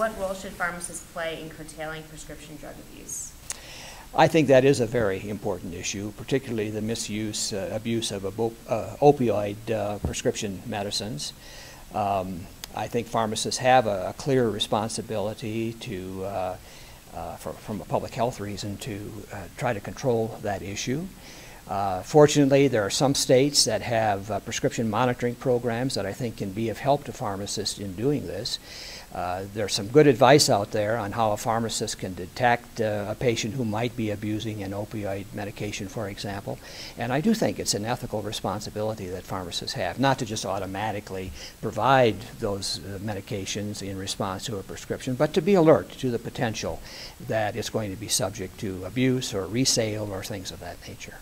what role should pharmacists play in curtailing prescription drug abuse? I think that is a very important issue, particularly the misuse, uh, abuse of uh, opioid uh, prescription medicines. Um, I think pharmacists have a, a clear responsibility to, uh, uh, for, from a public health reason, to uh, try to control that issue. Fortunately, there are some states that have prescription monitoring programs that I think can be of help to pharmacists in doing this. Uh, there's some good advice out there on how a pharmacist can detect uh, a patient who might be abusing an opioid medication, for example. And I do think it's an ethical responsibility that pharmacists have, not to just automatically provide those uh, medications in response to a prescription, but to be alert to the potential that it's going to be subject to abuse or resale or things of that nature.